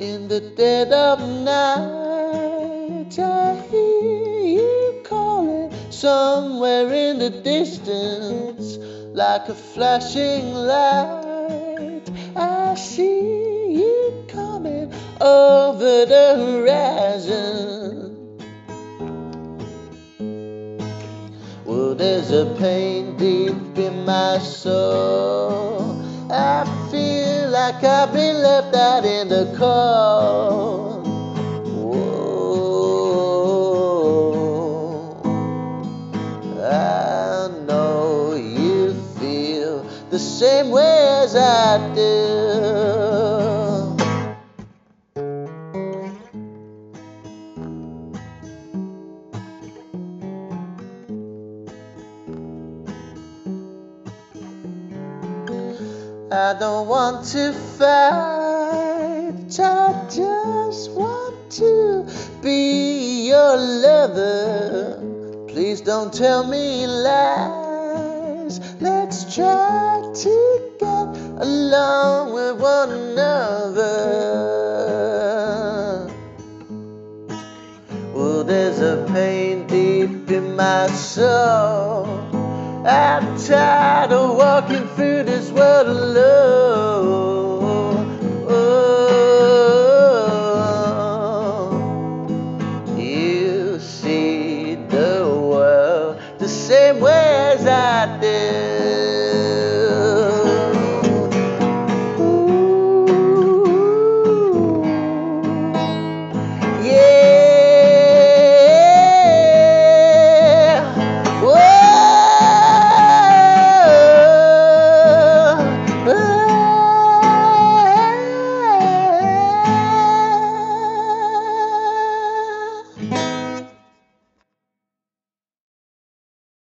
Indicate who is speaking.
Speaker 1: the dead of night, I hear you calling somewhere in the distance, like a flashing light. I see you coming over the horizon. Well, there's a pain deep in my soul. In the cold. Whoa. I know you feel the same way as I do. I don't want to fight, I just want to be your lover. Please don't tell me lies. Let's try to get along with one another. Well, there's a pain deep in my soul. I'm tired of walking the same way as I did.